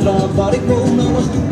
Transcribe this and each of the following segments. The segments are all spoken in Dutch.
travaricou, não as.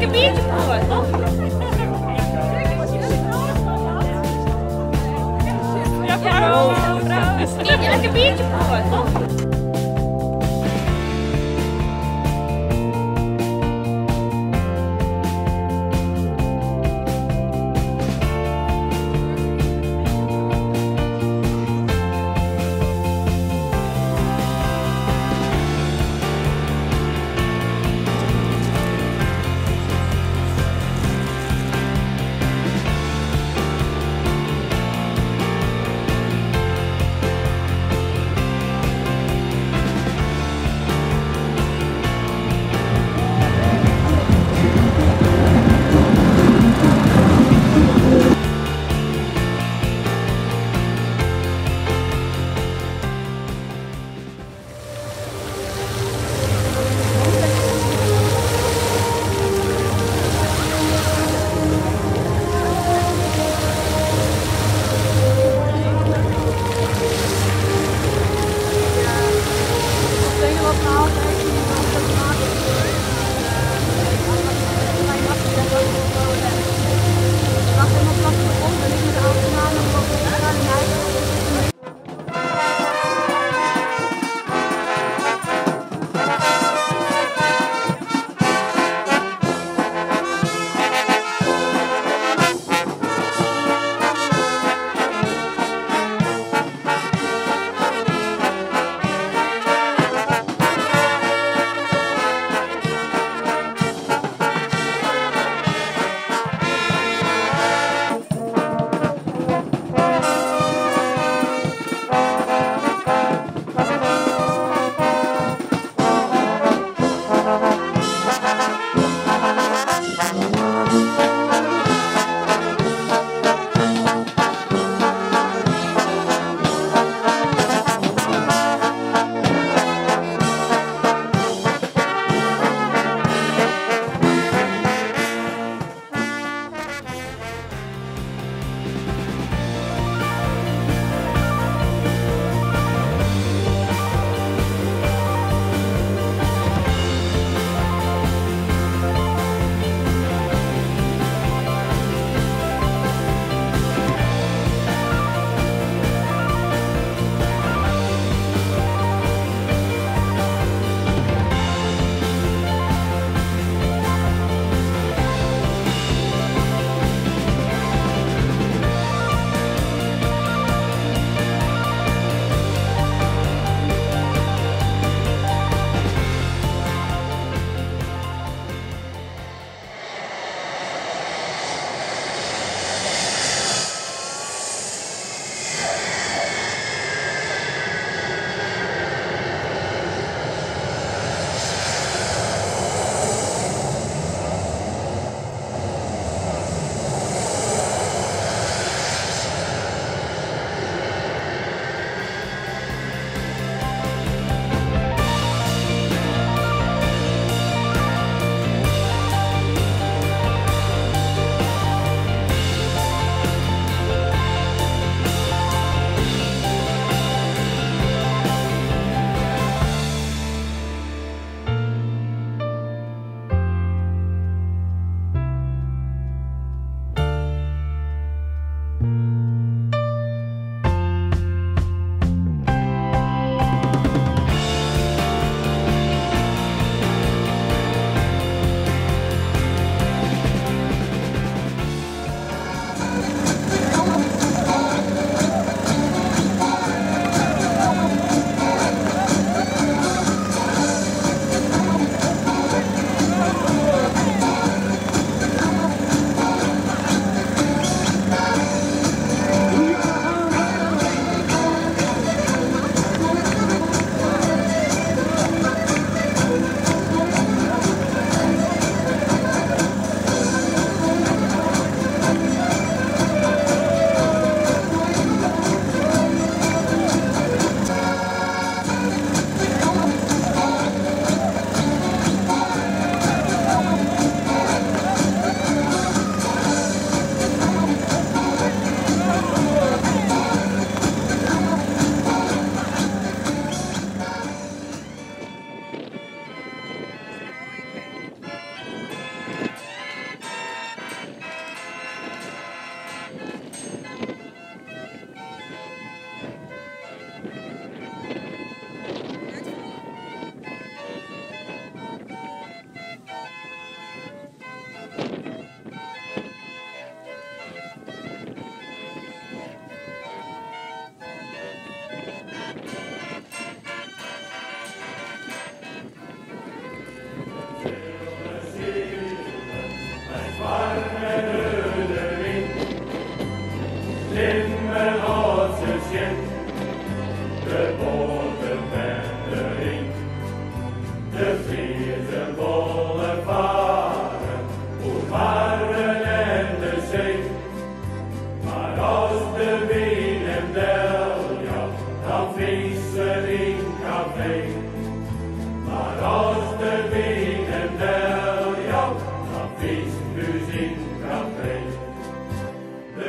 Gebiet. Ja, bravo, bravo. Ja, Gebiet.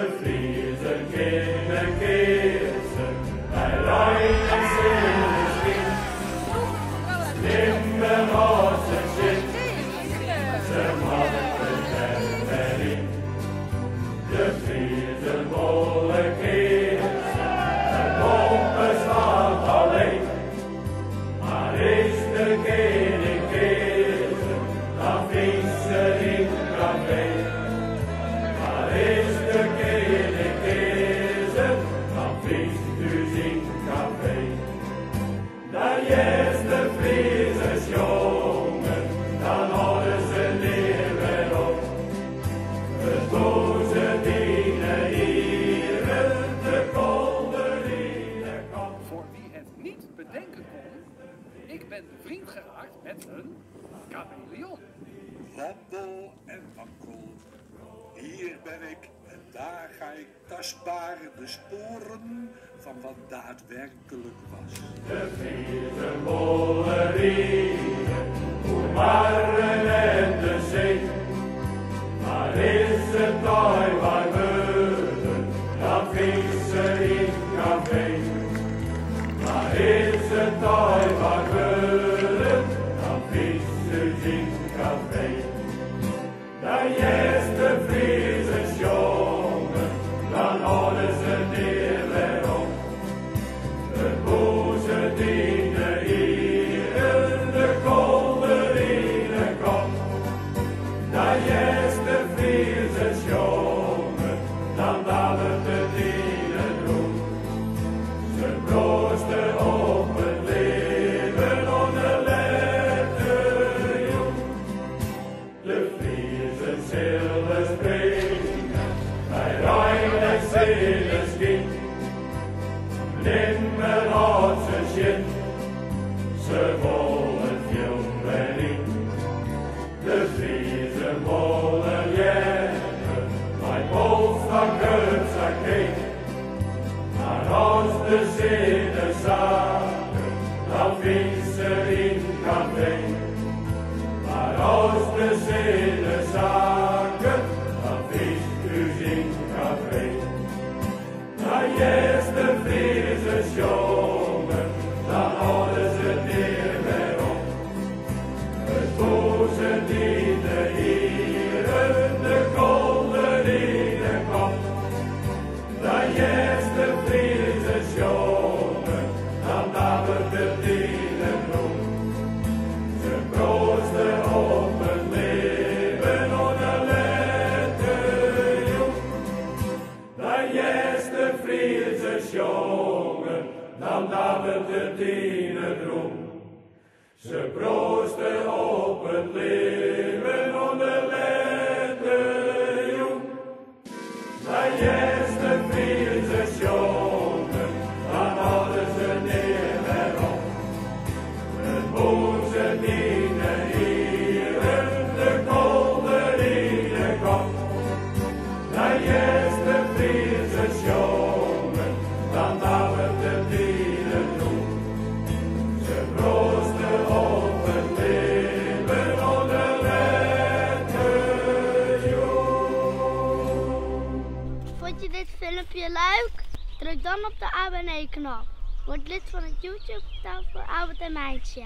the fleas and kids. met een chameleon. Handel en wankel. Hier ben ik en daar ga ik tastbare de sporen van wat daadwerkelijk was. De vele stilles Bild, ein reines Seeleskind, Blimmer hat ze zien, ze wollen jongen in. De Friese wollen jaren, mijn Wolfgang Kürzer kreeg, maar als de zeden zagen, dan ving ze in Kampeng, maar als de zeden se proste openly je leuk? Druk dan op de abonnee-knop. Word lid van het YouTube-kanaal voor Albert en Meisje.